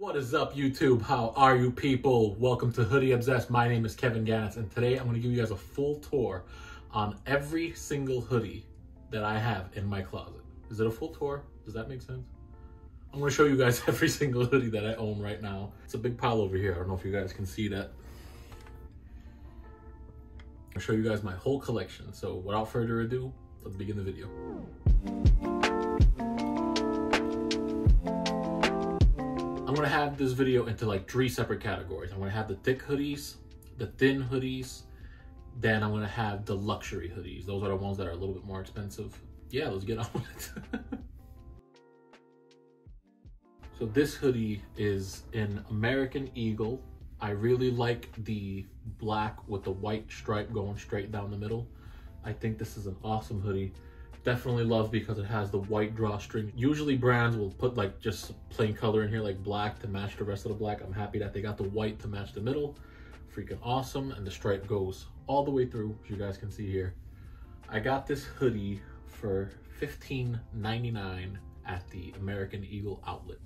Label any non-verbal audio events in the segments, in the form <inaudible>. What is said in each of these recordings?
What is up, YouTube? How are you people? Welcome to Hoodie Obsessed. My name is Kevin Gannis, and today I'm going to give you guys a full tour on every single hoodie that I have in my closet. Is it a full tour? Does that make sense? I'm going to show you guys <laughs> every single hoodie that I own right now. It's a big pile over here. I don't know if you guys can see that. I'll show you guys my whole collection. So without further ado, let's begin the video. I'm gonna have this video into like three separate categories. I'm gonna have the thick hoodies, the thin hoodies, then I'm gonna have the luxury hoodies. Those are the ones that are a little bit more expensive. Yeah, let's get on with it. <laughs> so this hoodie is in American Eagle. I really like the black with the white stripe going straight down the middle. I think this is an awesome hoodie. Definitely love because it has the white drawstring. Usually brands will put like just plain color in here like black to match the rest of the black. I'm happy that they got the white to match the middle. Freaking awesome. And the stripe goes all the way through, as you guys can see here. I got this hoodie for $15.99 at the American Eagle outlet.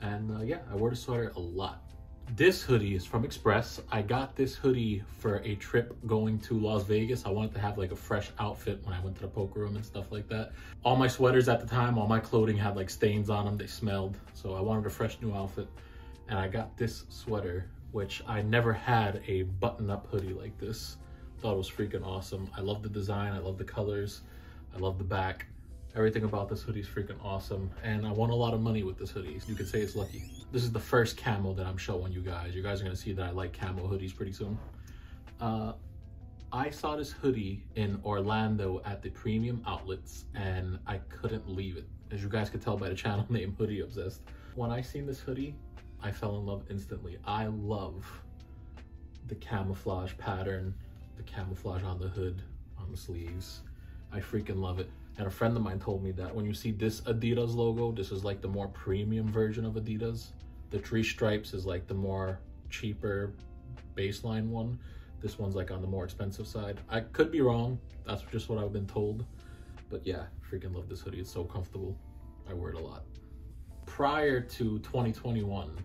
And uh, yeah, I wear the sweater a lot. This hoodie is from Express. I got this hoodie for a trip going to Las Vegas. I wanted to have like a fresh outfit when I went to the poker room and stuff like that. All my sweaters at the time, all my clothing had like stains on them. They smelled. So I wanted a fresh new outfit. And I got this sweater, which I never had a button up hoodie like this. Thought it was freaking awesome. I love the design. I love the colors. I love the back. Everything about this hoodie is freaking awesome. And I won a lot of money with this hoodie. You could say it's lucky. This is the first camo that I'm showing you guys. You guys are gonna see that I like camo hoodies pretty soon. Uh, I saw this hoodie in Orlando at the premium outlets and I couldn't leave it. As you guys could tell by the <laughs> channel name, Hoodie Obsessed. When I seen this hoodie, I fell in love instantly. I love the camouflage pattern, the camouflage on the hood, on the sleeves. I freaking love it. And a friend of mine told me that when you see this Adidas logo, this is like the more premium version of Adidas. The three stripes is like the more cheaper baseline one. This one's like on the more expensive side. I could be wrong. That's just what I've been told. But yeah, freaking love this hoodie. It's so comfortable. I wear it a lot. Prior to 2021,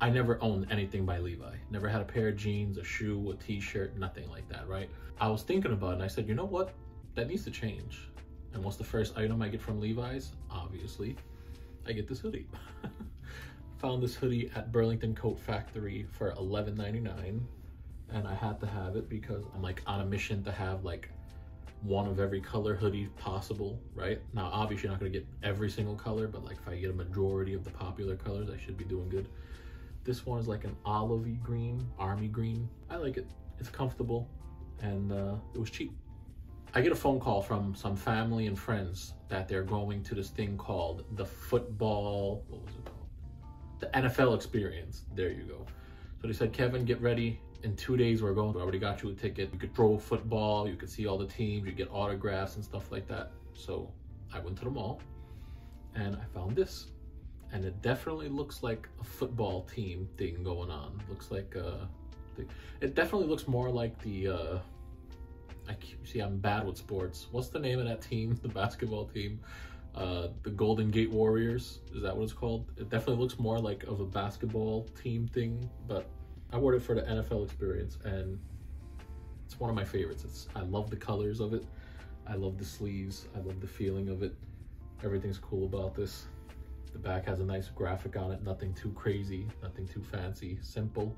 I never owned anything by Levi. Never had a pair of jeans, a shoe, a t-shirt, nothing like that, right? I was thinking about it and I said, you know what? That needs to change. And what's the first item I get from Levi's? Obviously, I get this hoodie. <laughs> Found this hoodie at Burlington Coat Factory for $11.99 and I had to have it because I'm like on a mission to have like one of every color hoodie possible, right? Now, obviously, not gonna get every single color, but like if I get a majority of the popular colors, I should be doing good. This one is like an olivey green, army green. I like it. It's comfortable and uh, it was cheap. I get a phone call from some family and friends that they're going to this thing called the football, what was it called? The NFL experience. There you go. So they said, Kevin, get ready. In two days, we're going. We already got you a ticket. You could throw football. You could see all the teams. You get autographs and stuff like that. So I went to the mall and I found this. And it definitely looks like a football team thing going on. Looks like, uh, it definitely looks more like the, uh, I see I'm bad with sports. What's the name of that team? <laughs> The basketball team? Uh, the Golden Gate Warriors. Is that what it's called? It definitely looks more like of a basketball team thing, but I wore it for the NFL experience and it's one of my favorites. It's I love the colors of it. I love the sleeves. I love the feeling of it. Everything's cool about this. The back has a nice graphic on it. Nothing too crazy, nothing too fancy, simple.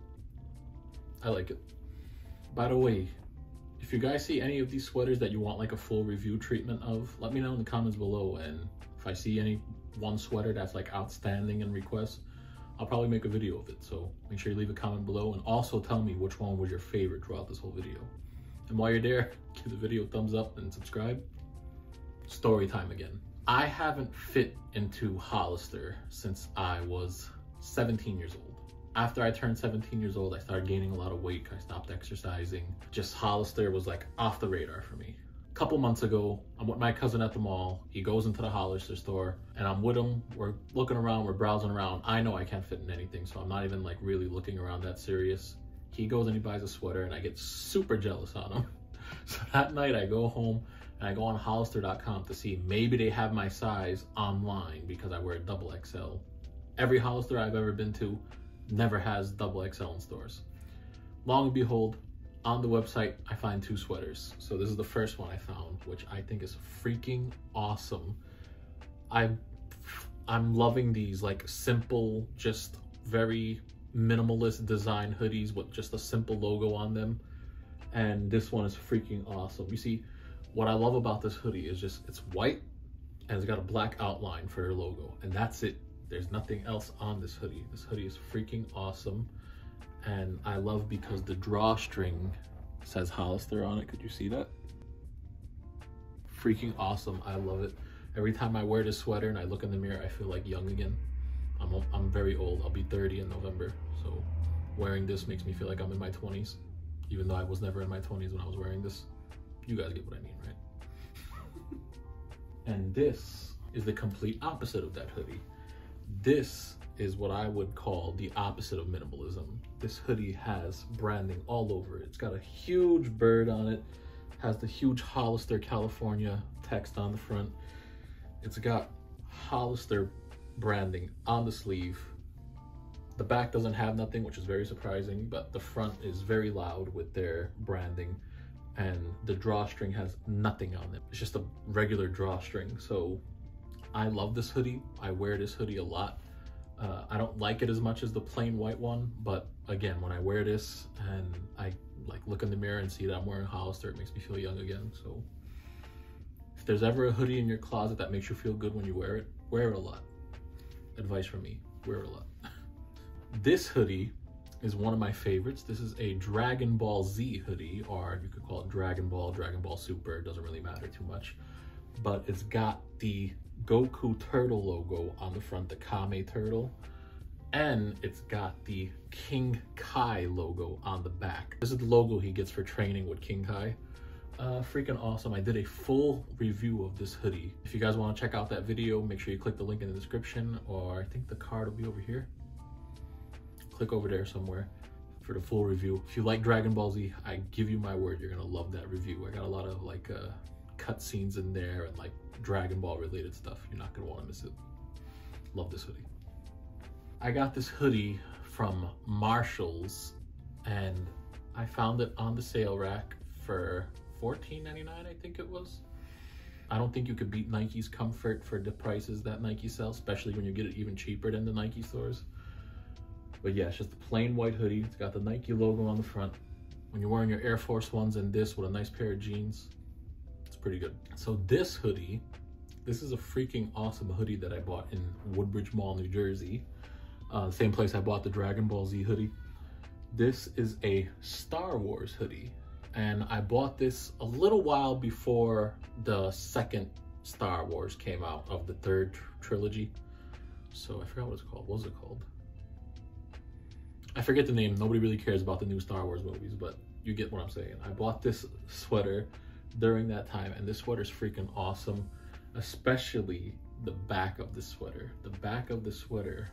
I like it. By the way, if you guys see any of these sweaters that you want like a full review treatment of, let me know in the comments below. And if I see any one sweater that's like outstanding in requests, I'll probably make a video of it. So make sure you leave a comment below and also tell me which one was your favorite throughout this whole video. And while you're there, <laughs> give the video a thumbs up and subscribe. Story time again. I haven't fit into Hollister since I was 17 years old after I turned 17 years old, I started gaining a lot of weight. I stopped exercising. Just Hollister was like off the radar for me. A couple months ago, I'm with my cousin at the mall. He goes into the Hollister store and I'm with him. We're looking around, we're browsing around. I know I can't fit in anything, so I'm not even like really looking around that serious. He goes and he buys a sweater and I get super jealous on him. <laughs> So that night I go home and I go on Hollister.com to see maybe they have my size online because I wear a double XL Every Hollister I've ever been to never has double XL in stores. Long and behold, on the website, I find two sweaters. So this is the first one I found, which I think is freaking awesome. I'm, I'm loving these like simple, just very minimalist design hoodies with just a simple logo on them. And this one is freaking awesome. You see, what I love about this hoodie is just, it's white and it's got a black outline for their logo. And that's it. There's nothing else on this hoodie. This hoodie is freaking awesome and I love because the drawstring says Hollister on it. Could you see that? Freaking awesome. I love it. Every time I wear this sweater and I look in the mirror, I feel like young again. I'm, I'm very old. I'll be 30 in November. So wearing this makes me feel like I'm in my 20s, even though I was never in my 20s when I was wearing this. You guys get what I mean, right? and this is the complete opposite of that hoodie. This is what I would call the opposite of minimalism. This hoodie has branding all over it. It's got a huge bird on it, has the huge Hollister California text on the front. It's got Hollister branding on the sleeve. The back doesn't have nothing, which is very surprising, but the front is very loud with their branding and the drawstring has nothing on it. It's just a regular drawstring. So I love this hoodie. I wear this hoodie a lot. Uh, I don't like it as much as the plain white one, but again, when I wear this and I like look in the mirror and see that I'm wearing Hollister, it makes me feel young again. So if there's ever a hoodie in your closet that makes you feel good when you wear it, wear it a lot. Advice from me, wear it a lot. <laughs> this hoodie is one of my favorites. This is a Dragon Ball Z hoodie, or you could call it Dragon Ball, Dragon Ball Super, it doesn't really matter too much. But it's got the Goku turtle logo on the front, the Kame turtle. And it's got the King Kai logo on the back. This is the logo he gets for training with King Kai. Uh, freaking awesome. I did a full review of this hoodie. If you guys want to check out that video, make sure you click the link in the description or I think the card will be over here. Click over there somewhere for the full review. If you like Dragon Ball Z, I give you my word, you're gonna love that review. I got a lot of like uh, cut scenes in there and like Dragon Ball related stuff. You're not gonna wanna miss it. Love this hoodie. I got this hoodie from Marshalls and I found it on the sale rack for $14.99, I think it was. I don't think you could beat Nike's comfort for the prices that Nike sells, especially when you get it even cheaper than the Nike stores. But yeah, it's just a plain white hoodie. It's got the Nike logo on the front. When you're wearing your Air Force Ones and this with a nice pair of jeans, pretty good. So this hoodie, this is a freaking awesome hoodie that I bought in Woodbridge Mall, New Jersey. Uh, same place I bought the Dragon Ball Z hoodie. This is a Star Wars hoodie. And I bought this a little while before the second Star Wars came out of the third tr trilogy. So I forgot what it's called. What was it called? I forget the name. Nobody really cares about the new Star Wars movies, but you get what I'm saying. I bought this sweater during that time. And this sweater is freaking awesome, especially the back of the sweater. The back of the sweater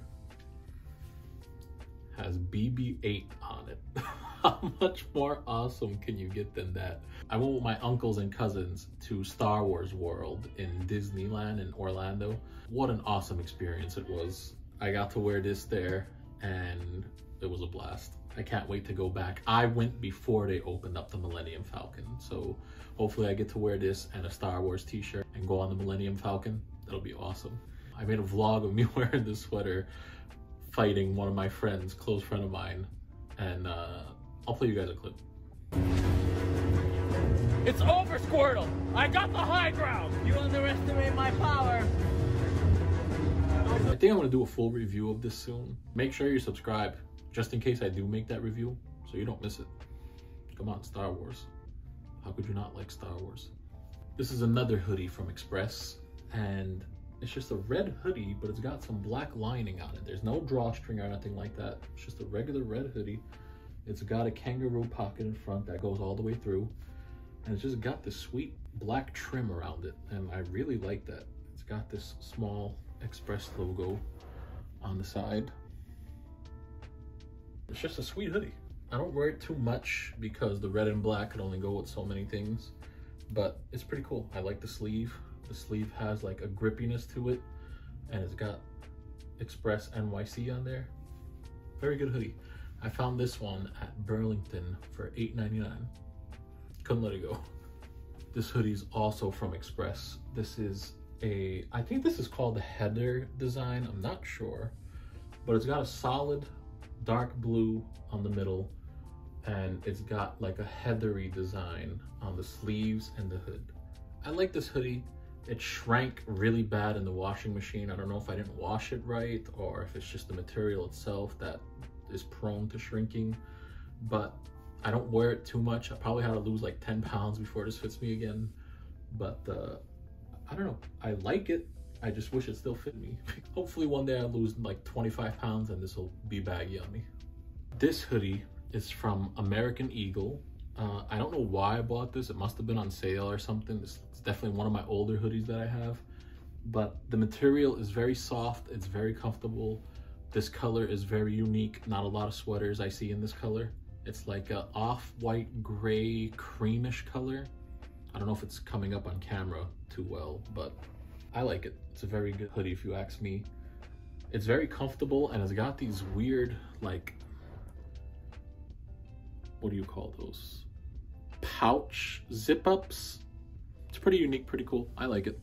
has BB-8 on it. <laughs> How much more awesome can you get than that? I went with my uncles and cousins to Star Wars World in Disneyland in Orlando. What an awesome experience it was. I got to wear this there and it was a blast. I can't wait to go back. I went before they opened up the Millennium Falcon. So hopefully I get to wear this and a Star Wars t-shirt and go on the Millennium Falcon. That'll be awesome. I made a vlog of me <laughs> wearing this sweater fighting one of my friends, close friend of mine. And uh, I'll play you guys a clip. It's over, Squirtle! I got the high ground! You underestimate my power! I think I'm gonna do a full review of this soon. Make sure you subscribe just in case I do make that review, so you don't miss it. Come on, Star Wars. How could you not like Star Wars? This is another hoodie from Express, and it's just a red hoodie, but it's got some black lining on it. There's no drawstring or anything like that. It's just a regular red hoodie. It's got a kangaroo pocket in front that goes all the way through. And it's just got this sweet black trim around it. And I really like that. It's got this small Express logo on the side. It's just a sweet hoodie. I don't wear it too much because the red and black can only go with so many things, but it's pretty cool. I like the sleeve. The sleeve has like a grippiness to it and it's got Express NYC on there. Very good hoodie. I found this one at Burlington for $8.99. Couldn't let it go. This hoodie is also from Express. This is a, I think this is called the heather design. I'm not sure, but it's got a solid dark blue on the middle and it's got like a heathery design on the sleeves and the hood. I like this hoodie. It shrank really bad in the washing machine. I don't know if I didn't wash it right or if it's just the material itself that is prone to shrinking, but I don't wear it too much. I probably had to lose like 10 pounds before this fits me again, but uh, I don't know. I like it. I just wish it still fit me. Hopefully one day I lose like 25 pounds and this will be baggy on me. This hoodie is from American Eagle. Uh, I don't know why I bought this. It must have been on sale or something. It's, it's definitely one of my older hoodies that I have. But the material is very soft. It's very comfortable. This color is very unique. Not a lot of sweaters I see in this color. It's like a off-white gray creamish color. I don't know if it's coming up on camera too well, but I like it. It's a very good hoodie if you ask me. It's very comfortable and it's got these weird like what do you call those? Pouch zip ups. It's pretty unique, pretty cool. I like it.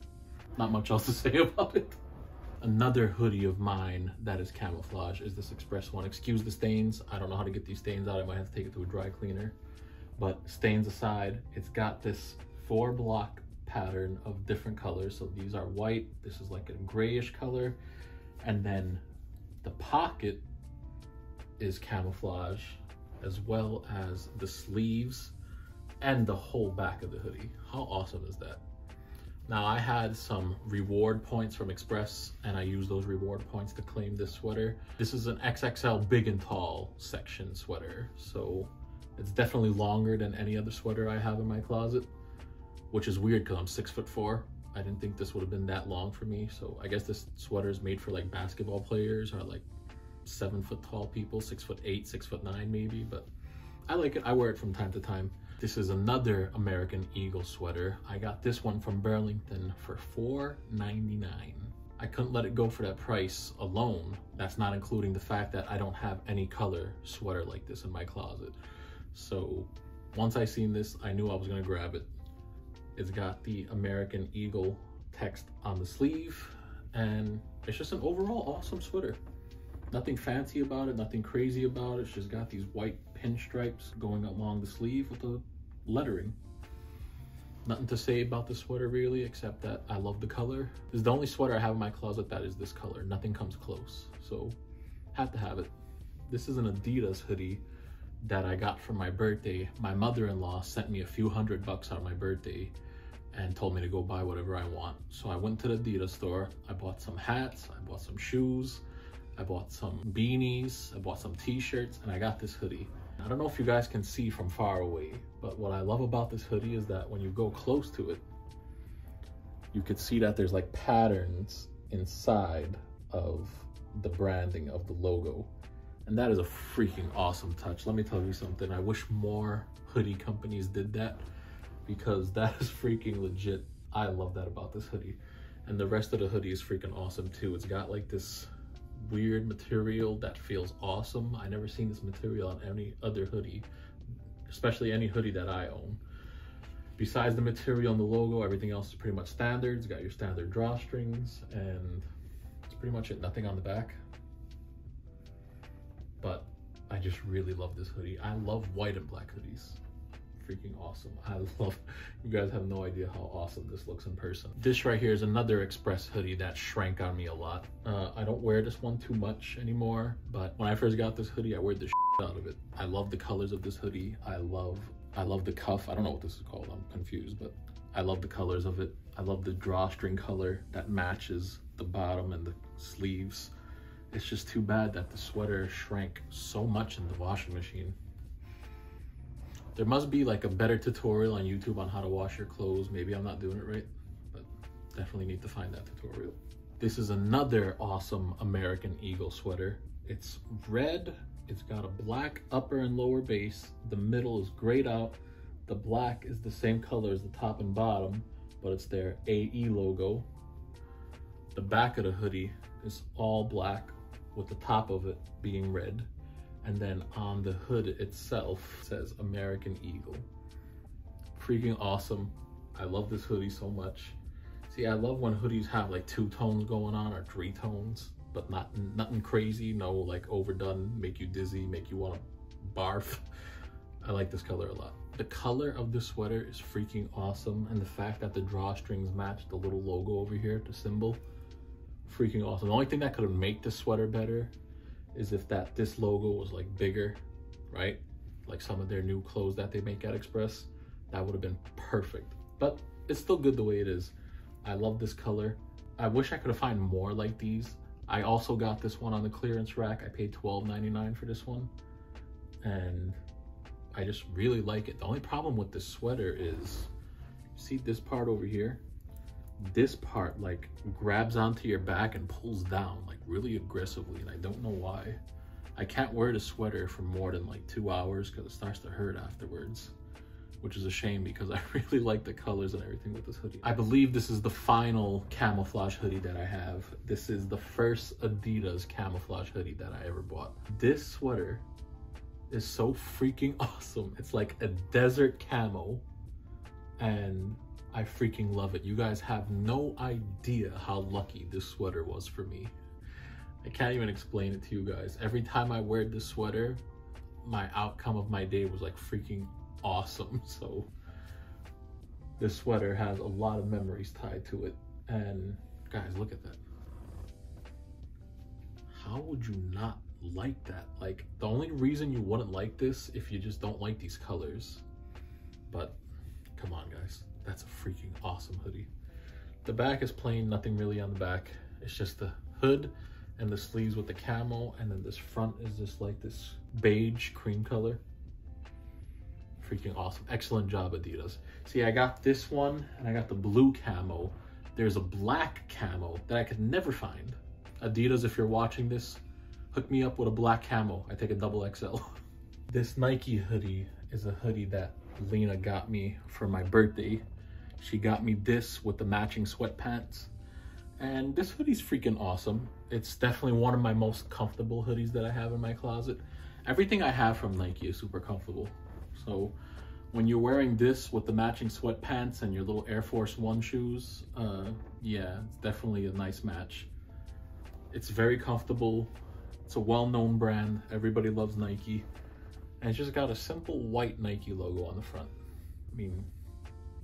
Not much else to <laughs> say about it. Another hoodie of mine that is camouflage is this Express one. Excuse the stains. I don't know how to get these stains out. I might have to take it to a dry cleaner. But stains aside, it's got this four block pattern of different colors. So these are white. This is like a grayish color. And then the pocket is camouflage as well as the sleeves and the whole back of the hoodie. How awesome is that? Now I had some reward points from Express and I used those reward points to claim this sweater. This is an XXL big and tall section sweater. So it's definitely longer than any other sweater I have in my closet, which is weird because I'm six foot four. I didn't think this would have been that long for me. So I guess this sweater is made for like basketball players or like seven foot tall people, six foot eight, six foot nine maybe, but I like it. I wear it from time to time. This is another American Eagle sweater. I got this one from Burlington for $4.99. I couldn't let it go for that price alone. That's not including the fact that I don't have any color sweater like this in my closet. So once I seen this, I knew I was gonna grab it. It's got the American Eagle text on the sleeve and it's just an overall awesome sweater. Nothing fancy about it, nothing crazy about it. It's just got these white pinstripes going along the sleeve with the lettering. Nothing to say about the sweater really, except that I love the color. This is the only sweater I have in my closet that is this color. Nothing comes close, so have to have it. This is an Adidas hoodie that I got for my birthday. My mother-in-law sent me a few hundred bucks on my birthday and told me to go buy whatever I want. So I went to the Adidas store. I bought some hats, I bought some shoes, I bought some beanies, I bought some t-shirts, and I got this hoodie. I don't know if you guys can see from far away, but what I love about this hoodie is that when you go close to it, you could see that there's like patterns inside of the branding of the logo. And that is a freaking awesome touch. Let me tell you something. I wish more hoodie companies did that because that is freaking legit. I love that about this hoodie. And the rest of the hoodie is freaking awesome too. It's got like this weird material that feels awesome. I never seen this material on any other hoodie, especially any hoodie that I own. Besides the material and the logo, everything else is pretty much standard. It's got your standard drawstrings and it's pretty much it. Nothing on the back. But I just really love this hoodie. I love white and black hoodies freaking awesome. <laughs> I love, you guys have no idea how awesome this looks in person. This right here is another Express hoodie that shrank on me a lot. Uh, I don't wear this one too much anymore, but when I first got this hoodie, I wear the out of it. I love the colors of this hoodie. I love, I love the cuff. I don't know what this is called. I'm confused, but I love the colors of it. I love the drawstring color that matches the bottom and the sleeves. It's just too bad that the sweater shrank so much in the washing machine. There must be like a better tutorial on YouTube on how to wash your clothes. Maybe I'm not doing it right, but definitely need to find that tutorial. This is another awesome American Eagle sweater. It's red, it's got a black upper and lower base. The middle is grayed out. The black is the same color as the top and bottom, but it's their AE logo. The back of the hoodie is all black with the top of it being red. And then on the hood itself says American Eagle. Freaking awesome. I love this hoodie so much. See, I love when hoodies have like two tones going on or three tones, but not nothing crazy, no like overdone, make you dizzy, make you want to barf. <laughs> I like this color a lot. The color of the sweater is freaking awesome. And the fact that the drawstrings match the little logo over here, the symbol, freaking awesome. The only thing that could make the sweater better is if that this logo was like bigger, right? Like some of their new clothes that they make at Express, that would have been perfect. But it's still good the way it is. I love this color. I wish I could have found more like these. I also got this one on the clearance rack. I paid $12.99 for this one. And I just really like it. The only problem with this sweater is, see this part over here? This part like grabs onto your back and pulls down like really aggressively and I don't know why. I can't wear the sweater for more than like two hours because it starts to hurt afterwards which is a shame because <laughs> I really like the colors and everything with this hoodie. I believe this is the final camouflage hoodie that I have. This is the first Adidas camouflage hoodie that I ever bought. This sweater is so freaking <laughs> awesome. It's like a desert camo and I freaking love it. You guys have no idea how lucky this sweater was for me. I can't even explain it to you guys. Every time I wear this sweater, my outcome of my day was like freaking awesome. <laughs> So this sweater has a lot of memories tied to it. And guys, look at that. How would you not like that. Like the only reason you wouldn't like this if you just don't like these colors. But come on guys, that's a freaking awesome hoodie. The back is plain, nothing really on the back. It's just the hood and the sleeves with the camo and then this front is just like this beige cream color. Freaking awesome. Excellent job Adidas. See, I got this one and I got the blue camo. There's a black camo that I could never find. Adidas, if you're watching this, hook me up with a black camo. I take a double XL. <laughs> this Nike hoodie is a hoodie that Lena got me for my birthday. She got me this with the matching sweatpants. And this hoodie's freaking awesome. It's definitely one of my most comfortable hoodies that I have in my closet. Everything I have from Nike is super comfortable. So when you're wearing this with the matching sweatpants and your little Air Force One shoes, uh, yeah, it's definitely a nice match. It's very comfortable. It's a well-known brand. Everybody loves Nike. And it's just got a simple white Nike logo on the front. I mean,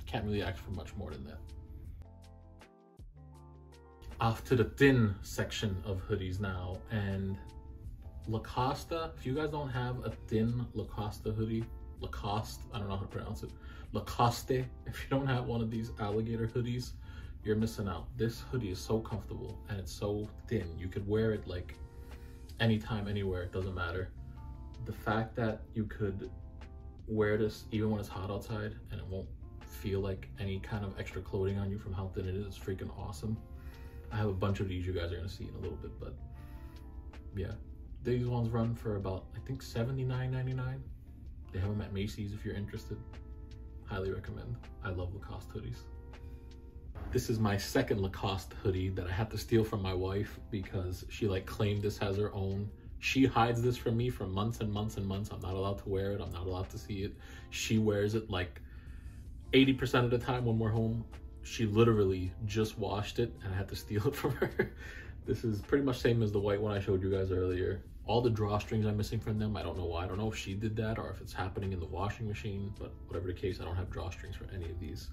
can't really ask for much more than that. Off to the thin section of hoodies now. And Lacoste, if you guys don't have a thin Lacoste hoodie, Lacoste, I don't know how to pronounce it, Lacoste, if you don't have one of these alligator hoodies, you're missing out. This hoodie is so comfortable and it's so thin. You could wear it like anytime, anywhere, it doesn't matter. The fact that you could wear this even when it's hot outside and it won't feel like any kind of extra clothing on you from how thin it is is freaking awesome. I have a bunch of these you guys are gonna see in a little bit, but yeah. These ones run for about, I think $79.99. They have them at Macy's if you're interested. Highly recommend. I love Lacoste hoodies. This is my second Lacoste hoodie that I had to steal from my wife because she like claimed this as her own. She hides this from me for months and months and months. I'm not allowed to wear it. I'm not allowed to see it. She wears it like 80% of the time when we're home. She literally just washed it and I had to <laughs> steal it from her. this is pretty much same as the white one I showed you guys earlier. All the drawstrings I'm missing from them. I don't know why. I don't know if she did that or if it's happening in the washing machine, but whatever the case, I don't have drawstrings for any of these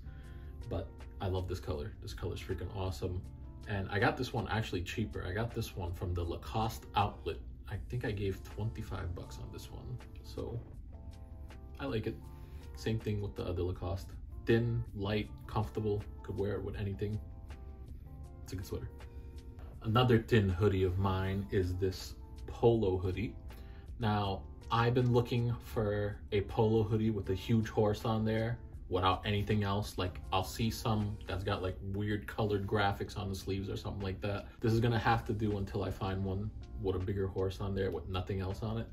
but I love this color. This color is freaking awesome. And I got this one actually cheaper. I got this one from the Lacoste outlet. I think I gave 25 bucks on this one. So I like it. Same thing with the other Lacoste. Thin, light, comfortable, could wear it with anything. It's a good sweater. Another thin hoodie of mine is this polo hoodie. Now, I've been looking for a polo hoodie with a huge horse on there without anything else. Like I'll see some that's got like weird colored graphics on the sleeves or something like that. This is gonna have to do until I find one with a bigger horse on there with nothing else on it.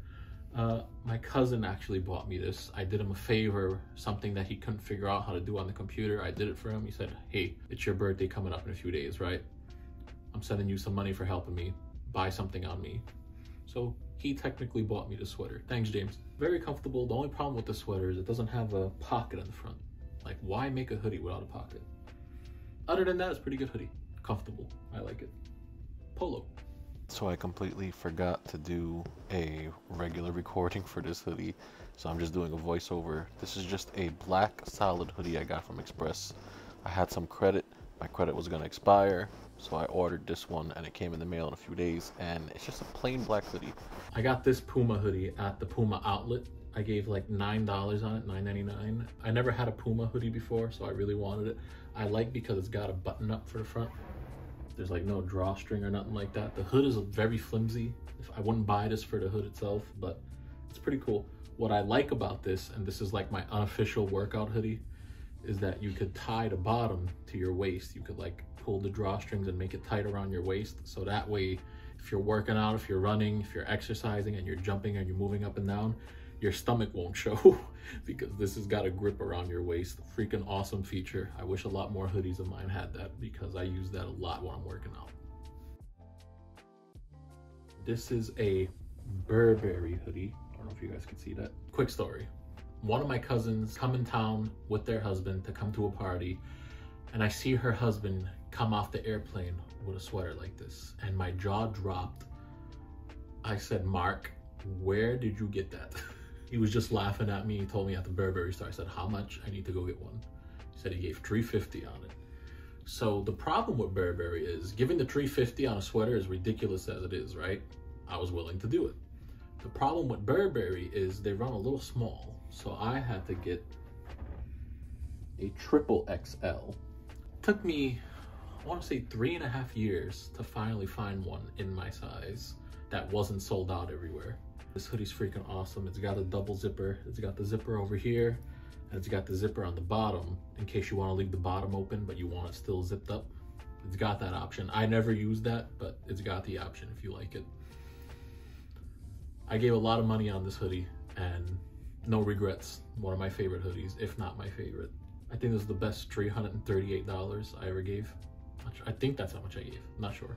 Uh, my cousin actually bought me this. I did him a favor, something that he couldn't figure out how to do on the computer. I did it for him. He said, hey, it's your birthday coming up in a few days, right? I'm sending you some money for helping me buy something on me. So he technically bought me the sweater. Thanks, James. Very comfortable. The only problem with the sweater is it doesn't have a pocket in the front. Like, why make a hoodie without a pocket? Other than that, it's a pretty good hoodie. Comfortable. I like it. Polo. So I completely forgot to do a regular recording for this hoodie. So I'm just doing a voiceover. This is just a black solid hoodie I got from Express. I had some credit. My credit was gonna expire. So I ordered this one and it came in the mail in a few days and it's just a plain black hoodie. I got this Puma hoodie at the Puma outlet. I gave like $9 on it, $9.99. I never had a Puma hoodie before, so I really wanted it. I like because it's got a button up for the front. There's like no drawstring or nothing like that. The hood is very flimsy. I wouldn't buy this for the hood itself, but it's pretty cool. What I like about this, and this is like my unofficial workout hoodie, is that you could tie the bottom to your waist. You could like pull the drawstrings and make it tight around your waist. So that way, if you're working out, if you're running, if you're exercising and you're jumping and you're moving up and down, your stomach won't show <laughs> because this has got a grip around your waist. Freaking awesome feature. I wish a lot more hoodies of mine had that because I use that a lot when I'm working out. This is a Burberry hoodie. I don't know if you guys can see that. Quick story. One of my cousins come in town with their husband to come to a party and I see her husband come off the airplane with a sweater like this and my jaw dropped. I said, Mark, where did you get that? <laughs> he was just laughing at me. He told me at the Burberry store. I said, how much? I need to go get one. He said he gave 350 on it. So the problem with Burberry is giving the 350 on a sweater is ridiculous as it is, right? I was willing to do it. The problem with Burberry is they run a little small. So I had to get a triple XL. Took me I want to say three and a half years to finally find one in my size that wasn't sold out everywhere. This hoodie's freaking awesome. It's got a double zipper. It's got the zipper over here and it's got the zipper on the bottom in case you want to leave the bottom open but you want it still zipped up. It's got that option. I never used that, but it's got the option if you like it. I gave a lot of money on this hoodie and no regrets. One of my favorite hoodies, if not my favorite. I think this is the best $338 I ever gave. I think that's how much I gave. I'm not sure.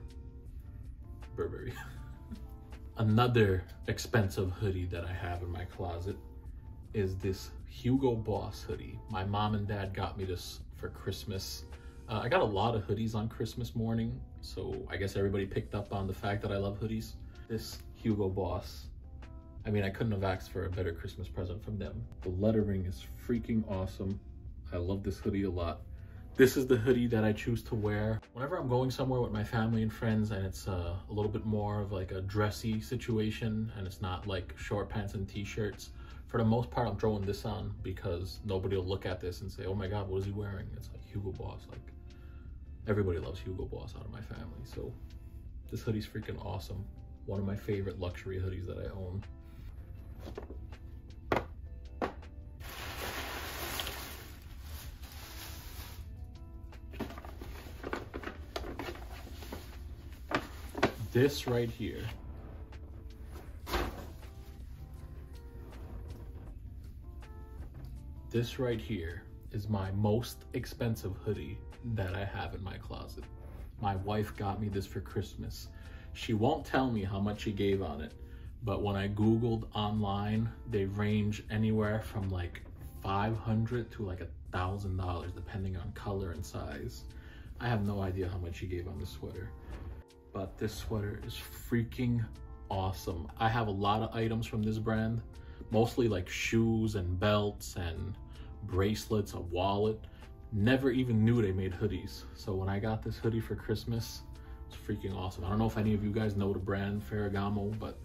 Burberry. <laughs> Another expensive hoodie that I have in my closet is this Hugo Boss hoodie. My mom and dad got me this for Christmas. Uh, I got a lot of hoodies on Christmas morning, so I guess everybody picked up on the fact that I love hoodies. This Hugo Boss, I mean, I couldn't have asked for a better Christmas present from them. The lettering is freaking awesome. I love this hoodie a lot. This is the hoodie that I choose to wear whenever I'm going somewhere with my family and friends and it's uh, a little bit more of like a dressy situation and it's not like short pants and t-shirts. For the most part, I'm throwing this on because nobody will look at this and say, oh my God, what is he wearing? It's like Hugo Boss. Like everybody loves Hugo Boss out of my family. So this hoodie's freaking awesome. One of my favorite luxury hoodies that I own. This right here this right here is my most expensive hoodie that I have in my closet. My wife got me this for Christmas. She won't tell me how much she gave on it, but when I Googled online, they range anywhere from like 500 to like a thousand dollars depending on color and size. I have no idea how much she gave on this sweater but this sweater is freaking awesome. I have a lot of items from this brand, mostly like shoes and belts and bracelets, a wallet. Never even knew they made hoodies. So when I got this hoodie for Christmas, it's freaking awesome. I don't know if any of you guys know the brand Ferragamo, but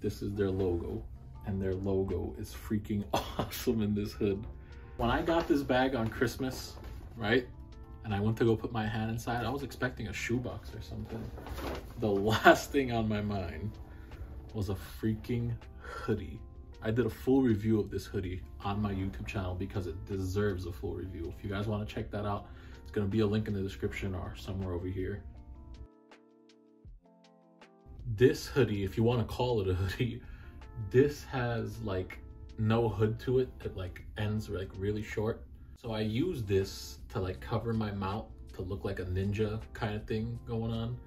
this is their logo and their logo is freaking <laughs> awesome in this hood. When I got this bag on Christmas, right? And I went to go put my hand inside, I was expecting a shoebox or something. The last thing on my mind was a freaking hoodie. I did a full review of this hoodie on my YouTube channel because it deserves a full review. If you guys want to check that out, it's going to be a link in the description or somewhere over here. This hoodie, if you want to call it a hoodie, this has like no hood to it. It like ends like really short so I use this to like cover my mouth to look like a ninja kind of thing going on.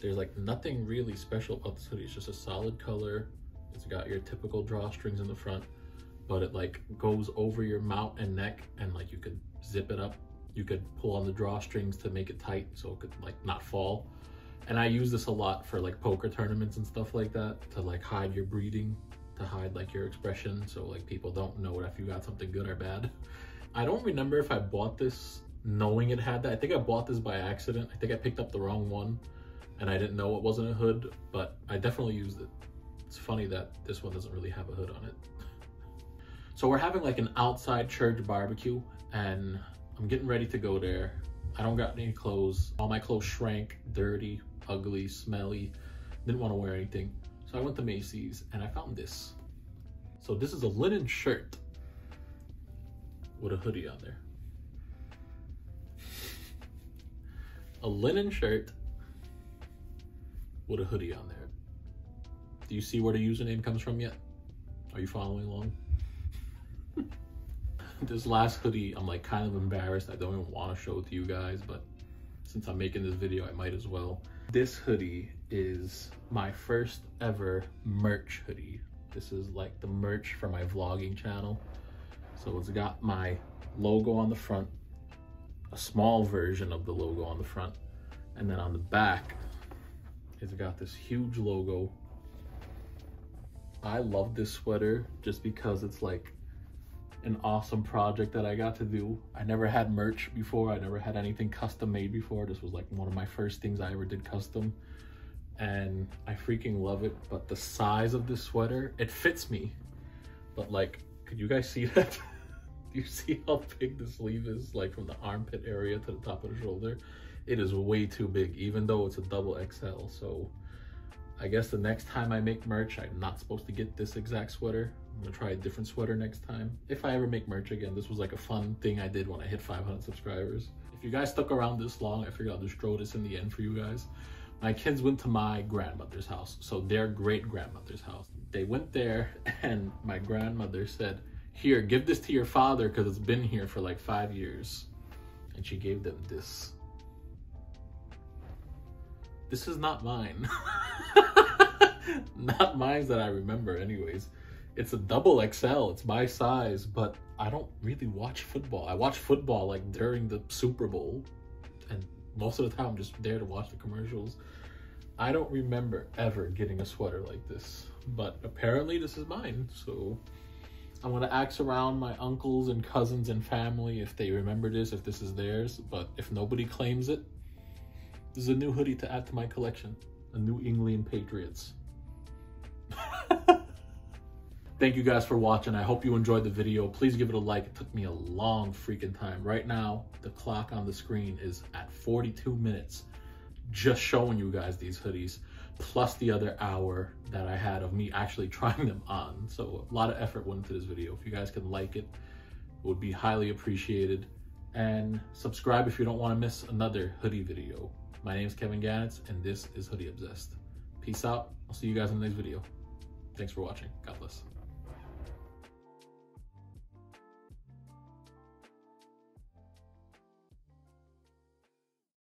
There's like nothing really special about this hoodie. It's just a solid color. It's got your typical drawstrings in the front, but it like goes over your mouth and neck and like you could zip it up. You could pull on the drawstrings to make it tight so it could like not fall. And I use this a lot for like poker tournaments and stuff like that to like hide your breathing, to hide like your expression so like people don't know if you got something good or bad. <laughs> I don't remember if I bought this knowing it had that. I think I bought this by accident. I think I picked up the wrong one and I didn't know it wasn't a hood, but I definitely used it. It's funny that this one doesn't really have a hood on it. So we're having like an outside church barbecue and I'm getting ready to go there. I don't got any clothes. All my clothes shrank, dirty, ugly, smelly. Didn't want to wear anything. So I went to Macy's and I found this. So this is a linen shirt with a hoodie on there. A linen shirt with a hoodie on there. Do you see where the username comes from yet? Are you following along? <laughs> this last hoodie, I'm like kind of embarrassed. I don't even want to show it to you guys, but since I'm making this video, I might as well. This hoodie is my first ever merch hoodie. This is like the merch for my vlogging channel. So it's got my logo on the front, a small version of the logo on the front, and then on the back, it's got this huge logo. I love this sweater just because it's like an awesome project that I got to do. I never had merch before. I never had anything custom made before. This was like one of my first things I ever did custom. And I freaking love it. But the size of this sweater, it fits me. But like, could you guys see <laughs> that? Do <laughs> you see how big the sleeve is? Like from the armpit area to the top of the shoulder? It is way too big, even though it's a double XL. So I guess the next time I make merch, I'm not supposed to get this exact sweater. I'm gonna try a different sweater next time. If I ever make merch again, this was like a fun thing I did when I hit 500 subscribers. If you guys stuck around this long, I figured I'll just throw this in the end for you guys. My kids went to my grandmother's house, so their great grandmother's house. They went there <laughs> and my grandmother said, here, give this to your father because it's been here for like five years. And she gave them this. This is not mine. <laughs> not mine that I remember anyways. It's a double XL, it's my size, but I don't really watch football. I watch football like during the Super Bowl and most of the time I'm just there to watch the commercials. I don't remember ever getting a sweater like this, but apparently this is mine, so I'm gonna ask around my uncles and cousins and family if they remember this, if this is theirs, but if nobody claims it, this is a new hoodie to add to my collection. A New England Patriots. <laughs> Thank you guys for watching. I hope you enjoyed the video. Please give it a like. It took me a long freaking time. Right now, the clock on the screen is at 42 minutes just showing you guys these hoodies plus the other hour that I had of me actually <laughs> trying them on. So a lot of effort went into this video. If you guys can like it, it would be highly appreciated. And subscribe if you don't want to miss another hoodie video. My name is Kevin Ganitz, and this is Hoodie Obsessed. Peace out. I'll see you guys in the next video. Thanks for watching. God bless.